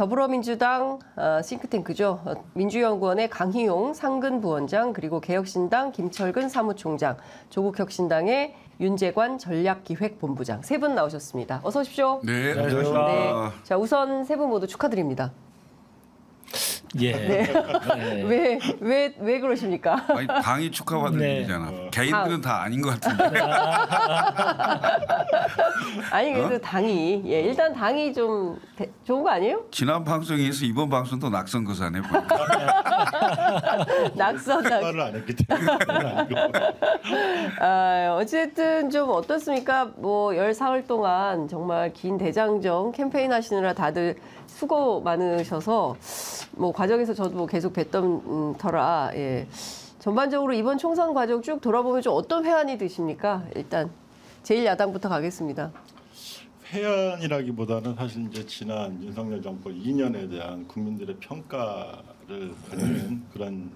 더불어민주당 어, 싱크탱크죠. 어, 민주연구원의 강희용 상근 부원장 그리고 개혁신당 김철근 사무총장, 조국혁신당의 윤재관 전략기획본부장 세 분 나오셨습니다. 어서 오십시오. 네, 네. 안녕하십니까. 자 우선 세 분 모두 축하드립니다. 예. 네. 왜왜 왜 그러십니까? 아니, 당이 축하받을 네. 일이잖아. 개인들은 다 아닌 것 같은데. 아니 그래도 어? 당이 예 일단 당이 좀 대- 좋은 거 아니에요? 지난 방송에서 이번 방송도 낙선 거사네 보니까. 낙선 낙. 말을 안 했기 때문에 아, 어쨌든 좀 어떻습니까? 뭐 열사흘 동안 정말 긴 대장정 캠페인 하시느라 다들 수고 많으셔서 뭐 과정에서 저도 뭐 계속 뵀던 음, 터라 예. 전반적으로 이번 총선 과정 쭉 돌아보면 좀 어떤 회한이 드십니까? 일단 제일 야당부터 가겠습니다. 회한이라기보다는 사실 이제 지난 윤석열 정권 2년에 대한 국민들의 평가 를 가지는 그런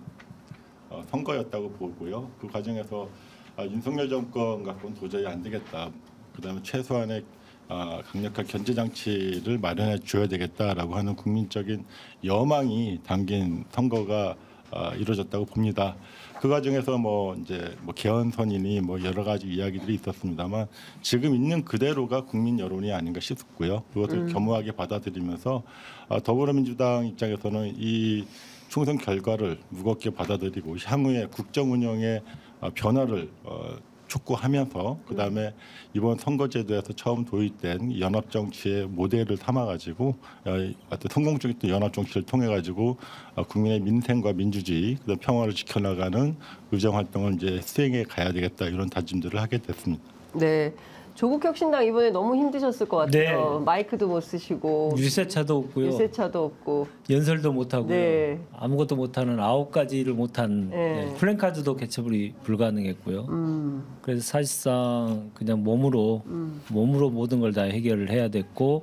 어, 선거였다고 보고요. 그 과정에서 아, 윤석열 정권 갖고는 도저히 안 되겠다. 그다음에 최소한의 아, 강력한 견제 장치를 마련해 줘야 되겠다라고 하는 국민적인 여망이 담긴 선거가 아, 이루어졌다고 봅니다. 그 과정에서 뭐 이제 뭐 개헌선이니 뭐 여러 가지 이야기들이 있었습니다만 지금 있는 그대로가 국민 여론이 아닌가 싶고요. 그것을 겸허하게 받아들이면서 아, 더불어민주당 입장에서는 이 총선 결과를 무겁게 받아들이고 향후의 국정 운영의 어, 변화를 어, 촉구하면서 그다음에 이번 선거제도에서 처음 도입된 연합 정치의 모델을 삼아 가지고 어떤 성공적인 또 연합 정치를 통해 가지고 어, 국민의 민생과 민주주의 그다음 평화를 지켜나가는 의정 활동을 이제 수행해 가야 되겠다 이런 다짐들을 하게 됐습니다. 네. 조국 혁신당 이번에 너무 힘드셨을 것 같아요. 네. 마이크도 못 쓰시고 유세차도 없고요. 유세차도 없고 연설도 못 하고요. 네. 아무것도 못 하는 아홉 가지를 못한 네. 네. 플랜카드도 개최불이 불가능했고요. 음, 그래서 사실상 그냥 몸으로 음. 몸으로 모든 걸 다 해결을 해야 됐고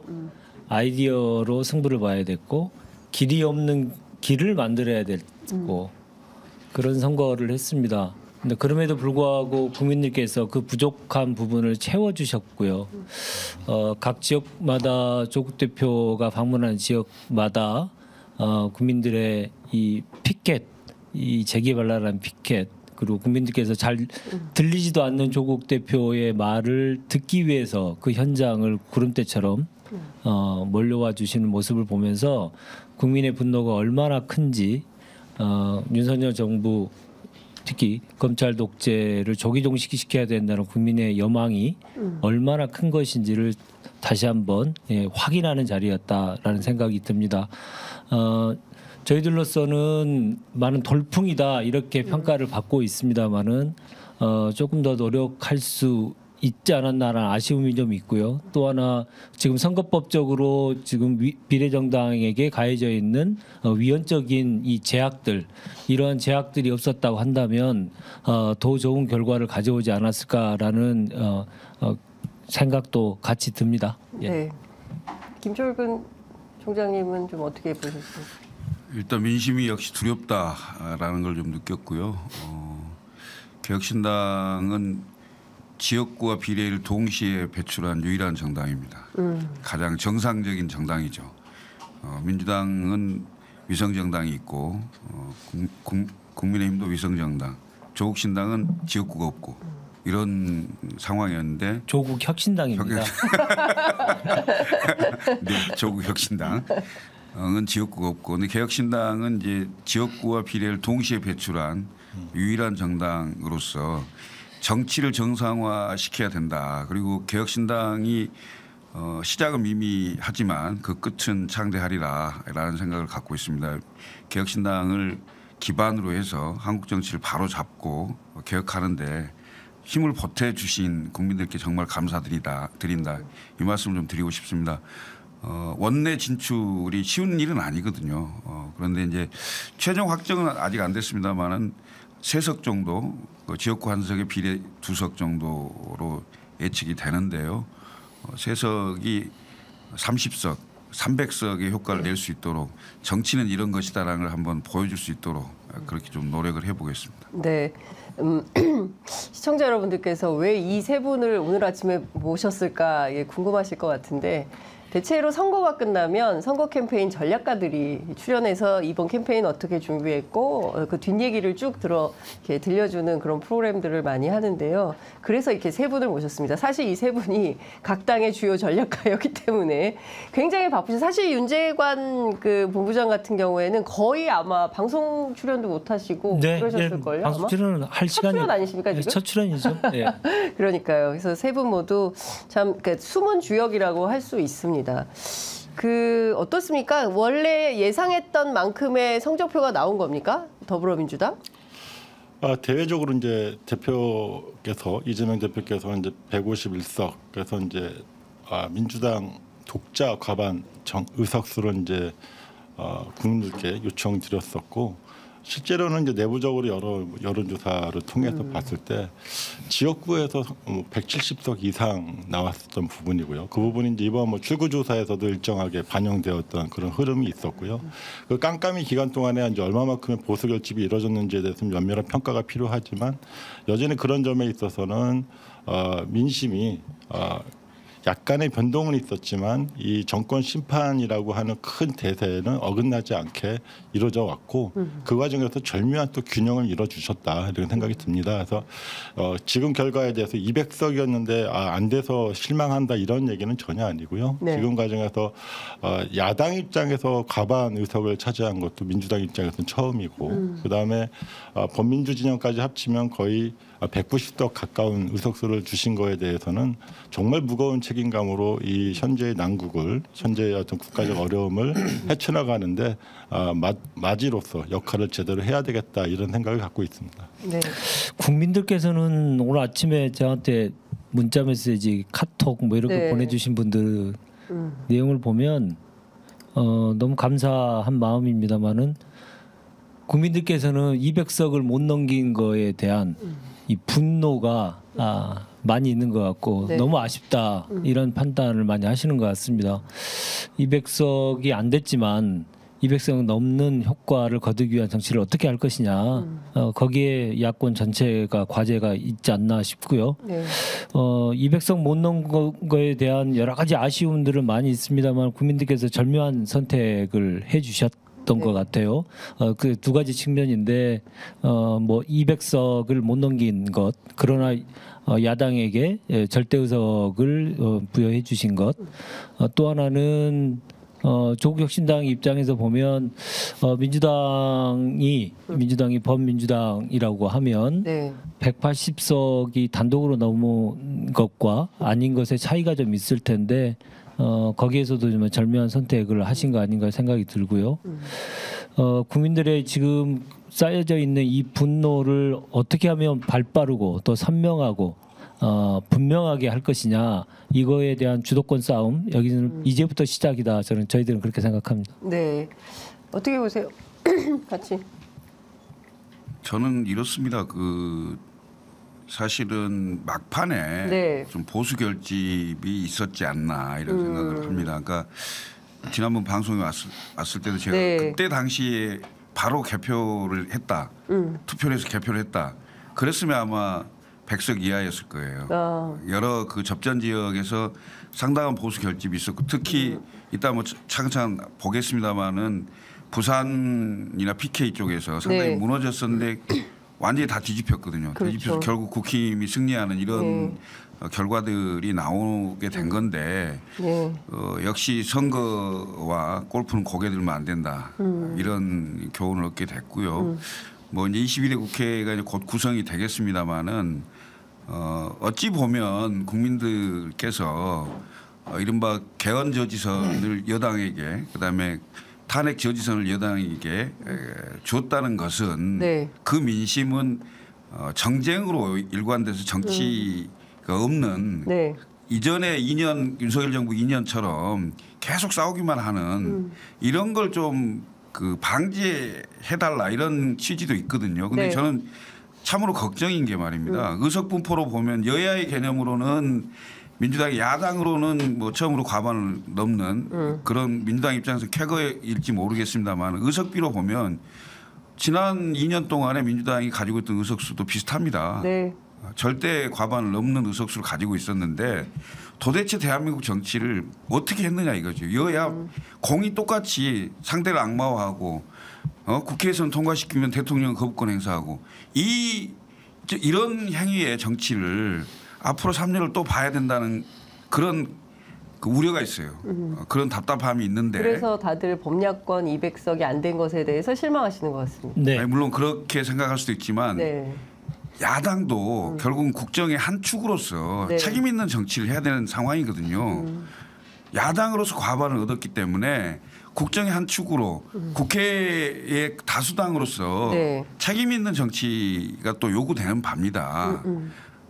아이디어로 승부를 봐야 됐고 길이 없는 길을 만들어야 됐고 그런 선거를 했습니다. 근데 그럼에도 불구하고 국민들께서 그 부족한 부분을 채워주셨고요. 어, 각 지역마다 조국 대표가 방문한 지역마다 어, 국민들의 이 피켓, 이 재개발랄한 피켓 그리고 국민들께서 잘 들리지도 않는 조국 대표의 말을 듣기 위해서 그 현장을 구름대처럼 어, 몰려와 주시는 모습을 보면서 국민의 분노가 얼마나 큰지 어, 윤석열 정부 특히 검찰 독재를 조기 종식시켜야 된다는 국민의 여망이 얼마나 큰 것인지를 다시 한번 예, 확인하는 자리였다라는 생각이 듭니다. 어, 저희들로서는 많은 돌풍이다 이렇게 평가를 받고 있습니다만은 어, 조금 더 노력할 수 있지 않았나라는 아쉬움이 좀 있고요. 또 하나 지금 선거법적으로 지금 위- 비례정당에게 가해져 있는 어, 위헌적인 이 제약들 이러한 제약들이 없었다고 한다면 어, 더 좋은 결과를 가져오지 않았을까라는 어, 어, 생각도 같이 듭니다. 예. 네. 김철근 총장님은 좀 어떻게 보셨습니까? 일단 민심이 역시 두렵다라는 걸 좀 느꼈고요. 어, 개혁신당은 지역구와 비례를 동시에 배출한 유일한 정당입니다. 가장 정상적인 정당이죠. 어, 민주당은 위성 정당이 있고 어, 국, 국, 국민의힘도 위성 정당, 조국신당은 지역구가 없고 이런 상황이었는데 조국 혁신당입니다. 네, 조국 혁신당. 은 지역구가 없고, 근데 개혁신당은 이제 지역구와 비례를 동시에 배출한 유일한 정당으로서 정치를 정상화 시켜야 된다. 그리고 개혁신당이 어, 시작은 미미하지만 그 끝은 창대하리라라는 생각을 갖고 있습니다. 개혁신당을 기반으로 해서 한국 정치를 바로 잡고 개혁하는데 힘을 보태 주신 국민들께 정말 감사드리다 드린다 이 말씀을 좀 드리고 싶습니다. 어, 원내 진출이 쉬운 일은 아니거든요. 어, 그런데 이제 최종 확정은 아직 안 됐습니다만은 세석 정도 그 지역구 한 석에 비례 두 석 정도로 예측이 되는데요. 어, 세 석이 30석, 300석의 효과를 낼 수 있도록 정치는 이런 것이다라는 걸 한번 보여줄 수 있도록 그렇게 좀 노력을 해보겠습니다. 네. 음, 시청자 여러분들께서 왜 이 세 분을 오늘 아침에 모셨을까 예, 궁금하실 것 같은데 대체로 선거가 끝나면 선거 캠페인 전략가들이 출연해서 이번 캠페인 어떻게 준비했고 어, 그 뒷얘기를 쭉 들어 이렇게 들려주는 그런 프로그램들을 많이 하는데요. 그래서 이렇게 세 분을 모셨습니다. 사실 이 세 분이 각 당의 주요 전략가였기 때문에 굉장히 바쁘죠. 사실 윤재관 그 본부장 같은 경우에는 거의 아마 방송 출연도 못 하시고 그러셨을걸요. 예, 방송 아마? 출연은 할첫 시간이 출연 아니십니까, 예, 지금? 첫 출연이죠. 예. 그러니까요. 그래서 세 분 모두 참그 숨은 주역이라고 할 수 있습니다. 그 어떻습니까? 원래 예상했던 만큼의 성적표가 나온 겁니까? 더불어민주당? 아, 대외적으로 이제 대표께서 이재명 대표께서 이제 151석 그래서 이제 아, 민주당 독자 과반 정, 의석수를 이제 어, 국민들께 요청드렸었고 실제로는 이제 내부적으로 여러 여론조사를 통해서 봤을 때 지역구에서 뭐 170석 이상 나왔었던 부분이고요. 그 부분이 이제 이번 뭐 출구조사에서도 일정하게 반영되었던 그런 흐름이 있었고요. 그 깜깜이 기간 동안에 이제 얼마만큼의 보수 결집이 이루어졌는지에 대해서는 면밀한 평가가 필요하지만 여전히 그런 점에 있어서는 어, 민심이 어, 약간의 변동은 있었지만 이 정권 심판이라고 하는 큰 대세는 어긋나지 않게 이루어져 왔고 그 과정에서 절묘한 또 균형을 이뤄주셨다 이런 생각이 듭니다. 그래서 어, 지금 결과에 대해서 200석이었는데 아, 안 돼서 실망한다 이런 얘기는 전혀 아니고요. 네. 지금 과정에서 어, 야당 입장에서 과반 의석을 차지한 것도 민주당 입장에서는 처음이고 그다음에 어, 범민주 진영까지 합치면 거의 190석 가까운 의석수를 주신 거에 대해서는 정말 무거운 책임감으로 이 현재의 난국을 현재의 어떤 국가적 어려움을 헤쳐나가는데 아, 마- 마지로서 역할을 제대로 해야 되겠다 이런 생각을 갖고 있습니다. 네. 국민들께서는 오늘 아침에 저한테 문자 메시지, 카톡 뭐 이렇게 네. 보내주신 분들 음. 내용을 보면 어, 너무 감사한 마음입니다만은 국민들께서는 200석을 못 넘긴 거에 대한 이 분노가 아, 많이 있는 것 같고 네. 너무 아쉽다 이런 판단을 많이 하시는 것 같습니다. 200석이 안 됐지만 200석 넘는 효과를 거두기 위한 정치를 어떻게 할 것이냐 어, 거기에 야권 전체가 과제가 있지 않나 싶고요. 네. 어, 200석 못 넣은 거- 거에 대한 여러 가지 아쉬움들은 많이 있습니다만 국민들께서 절묘한 선택을 해주셨 던것 같아요. 어, 그 두 가지 측면인데 어, 뭐 200석을 못 넘긴 것 그러나 어, 야당에게 예, 절대 의석을 어, 부여해 주신 것. 어, 또 하나는 어, 조국혁신당 입장에서 보면 어, 민주당이 민주당이 범민주당이라고 하면 네. 180석이 단독으로 넘은 것과 아닌 것의 차이가 좀 있을 텐데 어, 거기에서도 좀 절묘한 선택을 하신 거 아닌가 생각이 들고요. 어, 국민들의 지금 쌓여져 있는 이 분노를 어떻게 하면 발빠르고 또 선명하고 어, 분명하게 할 것이냐 이거에 대한 주도권 싸움 여기는 이제부터 시작이다 저는 저희들은 그렇게 생각합니다. 네. 어떻게 보세요? 같이. 저는 이렇습니다. 그 사실은 막판에 네. 좀 보수 결집이 있었지 않나 이런 음. 생각을 합니다. 그러니까 지난번 방송에 왔을, 왔을 때도 제가 네. 그때 당시에 바로 개표를 했다. 음. 투표를 해서 개표를 했다. 그랬으면 아마 100석 이하였을 거예요. 아, 여러 그 접전 지역에서 상당한 보수 결집이 있었고 특히 이따 뭐 차근차근 보겠습니다마는 부산이나 PK 쪽에서 상당히 네. 무너졌었는데 완전히 다 뒤집혔거든요. 그렇죠. 뒤집혀서 결국 국힘이 승리하는 이런 네. 어, 결과들이 나오게 된 건데 네. 어, 역시 선거와 골프는 고개 들면 안 된다 음. 이런 교훈을 얻게 됐고요. 뭐 이제 21대 국회가 이제 곧 구성이 되겠습니다마는 어, 어찌 보면 국민들께서 어, 이른바 개헌 저지선을 여당에게 그다음에 탄핵 저지선을 여당에게 에, 줬다는 것은 네. 그 민심은 어, 정쟁으로 일관돼서 정치가 없는 네. 이전에 2년 윤석열 정부 2년처럼 계속 싸우기만 하는 이런 걸 좀 그 방지해 달라 이런 취지도 있거든요. 근데 네. 저는 참으로 걱정인 게 말입니다. 의석 분포로 보면 여야의 개념으로는 민주당이 야당으로는 뭐 처음으로 과반을 넘는 그런 민주당 입장에서 쾌거일지 모르겠습니다만 의석비로 보면 지난 2년 동안에 민주당이 가지고 있던 의석수도 비슷합니다. 네. 절대 과반을 넘는 의석수를 가지고 있었는데 도대체 대한민국 정치를 어떻게 했느냐 이거죠. 여야 공이 똑같이 상대를 악마화하고 어, 국회에서는 통과시키면 대통령 거부권 행사하고 이 저- 이런 행위의 정치를 앞으로 3년을 또 봐야 된다는 그런 그 우려가 있어요. 어, 그런 답답함이 있는데 그래서 다들 범야권 200석이 안 된 것에 대해서 실망하시는 것 같습니다. 네. 아니, 물론 그렇게 생각할 수도 있지만 네. 야당도 결국은 국정의 한 축으로서 네. 책임 있는 정치를 해야 되는 상황이거든요. 야당으로서 과반을 얻었기 때문에 국정의 한 축으로 국회의 다수당으로서 네. 책임 있는 정치가 또 요구되는 바입니다.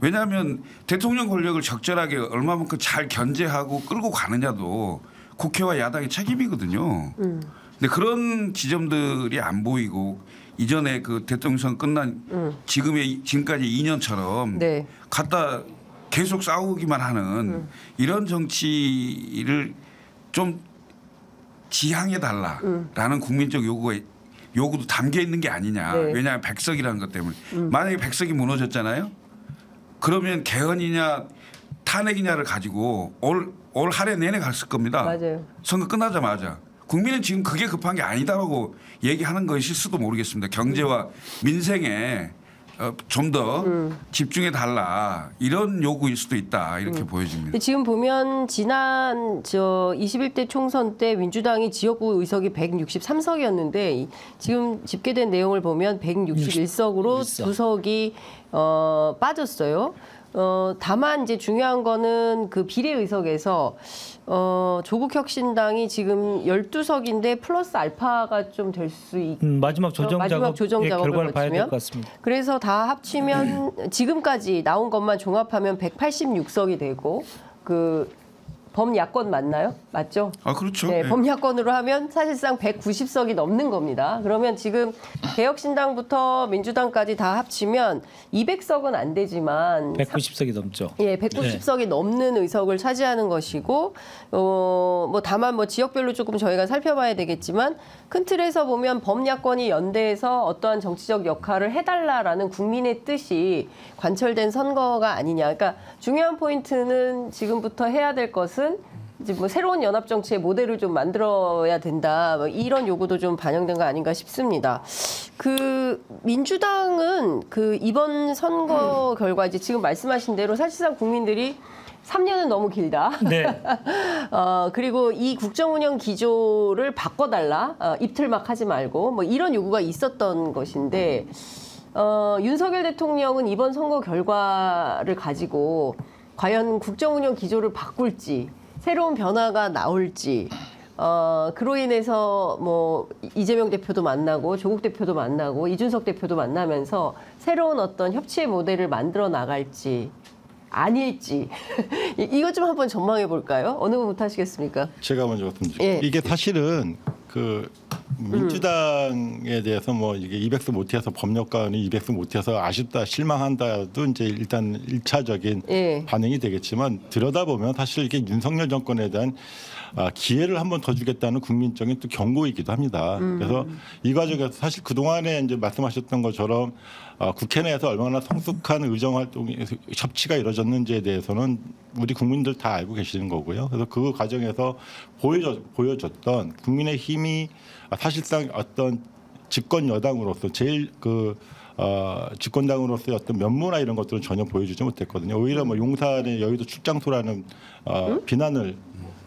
왜냐하면 대통령 권력을 적절하게 얼마만큼 잘 견제하고 끌고 가느냐도 국회와 야당의 책임이거든요. 근데 그런 지점들이 안 보이고 이전에 그 대통령 선 끝난 지금의 지금까지 2년처럼 네. 갖다 계속 싸우기만 하는 이런 정치를 좀 지향해 달라라는 국민적 요구가 요구도 담겨 있는 게 아니냐. 네. 왜냐하면 백석이라는 것 때문에 만약에 백석이 무너졌잖아요. 그러면 개헌이냐 탄핵이냐를 가지고 올, 올 할해 내내 갔을 겁니다. 맞아요. 선거 끝나자마자 국민은 지금 그게 급한 게 아니다라고 얘기하는 것일 수도 모르겠습니다. 경제와 민생에 어, 좀더 집중해 달라 이런 요구일 수도 있다 이렇게 보여집니다. 근데 지금 보면 지난 저 21대 총선 때 민주당이 지역구 의석이 163석이었는데 지금 집계된 내용을 보면 161석으로 일석. 두 석이 어 빠졌어요. 어 다만 이제 중요한 거는 그 비례 의석에서 어 조국 혁신당이 지금 12석인데 플러스 알파가 좀 될 수 있. 음, 마지막 조정 마지막 작업 조정 작업을 결과를 봐야 될? 것 같습니다. 그래서 다 합치면 지금까지 나온 것만 종합하면 186석이 되고 그 범야권 맞나요? 맞죠? 아 그렇죠. 네, 예. 범야권으로 하면 사실상 190석이 넘는 겁니다. 그러면 지금 개혁신당부터 민주당까지 다 합치면 200석은 안 되지만 190석이 넘죠. 예, 190석이 넘는 의석을 차지하는 것이고, 어, 뭐 다만 뭐 지역별로 조금 저희가 살펴봐야 되겠지만 큰 틀에서 보면 범야권이 연대해서 어떠한 정치적 역할을 해달라라는 국민의 뜻이 관철된 선거가 아니냐. 그러니까 중요한 포인트는 지금부터 해야 될 것은 이제 뭐 새로운 연합 정치의 모델을 좀 만들어야 된다. 뭐 이런 요구도 좀 반영된 거 아닌가 싶습니다. 그 민주당은 그 이번 선거 결과 이제 지금 말씀하신 대로 사실상 국민들이 3년은 너무 길다. 네. 어, 그리고 이 국정 운영 기조를 바꿔달라. 어, 입틀막 하지 말고 뭐 이런 요구가 있었던 것인데 어, 윤석열 대통령은 이번 선거 결과를 가지고 과연 국정 운영 기조를 바꿀지 새로운 변화가 나올지 어, 그로 인해서 뭐 이재명 대표도 만나고 조국 대표도 만나고 이준석 대표도 만나면서 새로운 어떤 협치의 모델을 만들어 나갈지 아닐지 이- 이것 좀 한번 전망해 볼까요? 어느 분부터 하시겠습니까? 제가 먼저 말씀드릴게요. 예. 이게 사실은 그 민주당에 대해서 뭐 이게 200석 못해서 법률가원이 200석 못해서 아쉽다 실망한다도 이제 일단 일차적인 예. 반응이 되겠지만 들여다보면 사실 이게 윤석열 정권에 대한 아, 기회를 한 번 더 주겠다는 국민적인 또 경고이기도 합니다. 그래서 이 과정에서 사실 그 동안에 이제 말씀하셨던 것처럼 아, 국회 내에서 얼마나 성숙한 의정 활동이 협치가 이루어졌는지에 대해서는 우리 국민들 다 알고 계시는 거고요. 그래서 그 과정에서 보여줬, 보여줬던 국민의 힘이 사실상 어떤 집권 여당으로서 제일 그 어, 집권당으로서의 어떤 면모나 이런 것들은 전혀 보여주지 못했거든요. 오히려 뭐 용산의 여의도 출장소라는 어, 비난을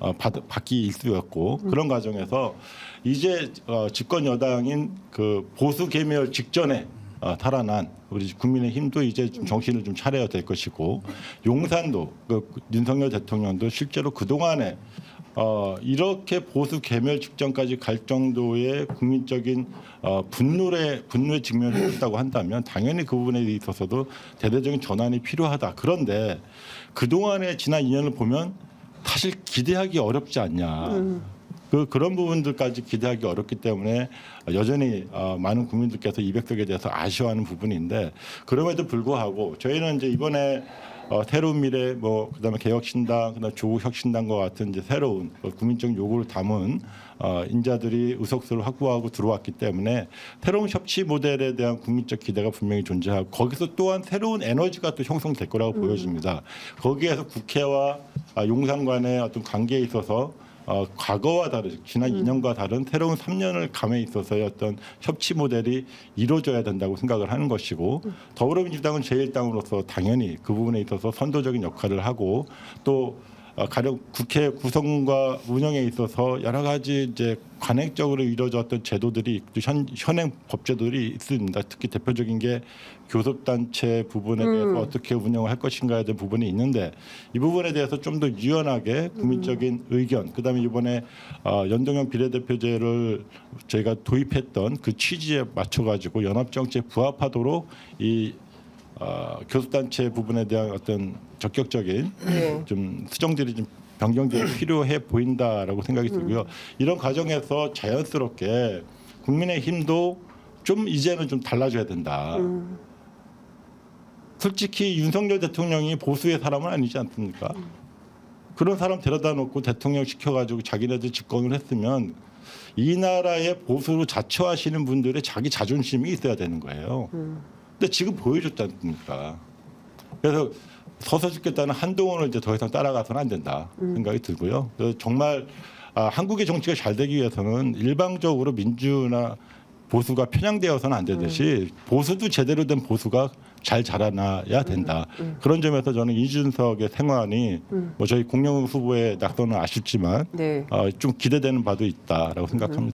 어, 받, 받기 일쑤였고 그런 과정에서 이제 어, 집권 여당인 그 보수 개멸 직전에 어, 탈환한 우리 국민의힘도 이제 좀 정신을 좀 차려야 될 것이고 용산도 그 윤석열 대통령도 실제로 그 동안에 어, 이렇게 보수 개멸 직전까지 갈 정도의 국민적인 어, 분노의 분노의 직면을 했다고 한다면 당연히 그 부분에 있어서도 대대적인 전환이 필요하다. 그런데 그 동안의 지난 2년을 보면 사실 기대하기 어렵지 않냐. 그 그런 부분들까지 기대하기 어렵기 때문에 여전히 어, 많은 국민들께서 200석에 대해서 아쉬워하는 부분인데 그럼에도 불구하고 저희는 이제 이번에 어, 새로운 미래 뭐 그다음에 개혁신당 그다음 조국 혁신당과 같은 이제 새로운 어, 국민적 요구를 담은 어, 인자들이 의석수를 확보하고 들어왔기 때문에 새로운 협치 모델에 대한 국민적 기대가 분명히 존재하고 거기서 또한 새로운 에너지가 또 형성될 거라고 보여집니다. 거기에서 국회와 아, 용산 간의 어떤 관계에 있어서 어, 과거와 다른 지난 2년과 다른 새로운 3년을 감에 있어서의 어떤 협치 모델이 이루어져야 된다고 생각을 하는 것이고 더불어민주당은 제1당으로서 당연히 그 부분에 있어서 선도적인 역할을 하고 또 어, 가령 국회 구성과 운영에 있어서 여러 가지 이제 관행적으로 이루어졌던 제도들이 또 현, 현행 법제도들이 있습니다. 특히 대표적인 게 교섭단체 부분에 대해서 어떻게 운영을 할 것인가에 대한 부분이 있는데 이 부분에 대해서 좀 더 유연하게 국민적인 의견 그다음에 이번에 어, 연동형 비례대표제를 저희가 도입했던 그 취지에 맞춰 가지고 연합정치에 부합하도록 이 어, 교섭단체 부분에 대한 어떤 적극적인 네. 좀 수정들이 좀 변경들이 필요해 보인다라고 생각이 들고요. 이런 과정에서 자연스럽게 국민의 힘도 좀 이제는 좀 달라져야 된다. 솔직히 윤석열 대통령이 보수의 사람은 아니지 않습니까? 그런 사람 데려다 놓고 대통령 시켜가지고 자기네들 집권을 했으면 이 나라의 보수로 자처하시는 분들의 자기 자존심이 있어야 되는 거예요. 근데 지금 보여줬지 않습니까? 그래서 서서 죽겠다는 한동훈을 이제 더 이상 따라가서는 안 된다 생각이 들고요. 그래서 정말 아, 한국의 정치가 잘 되기 위해서는 일방적으로 민주나 보수가 편향되어서는 안 되듯이 보수도 제대로 된 보수가 잘 자라나야 된다. 그런 점에서 저는 이준석의 생환이 뭐 저희 공영 후보의 낙선은 아쉽지만 네. 어, 좀 기대되는 바도 있다라고 생각합니다.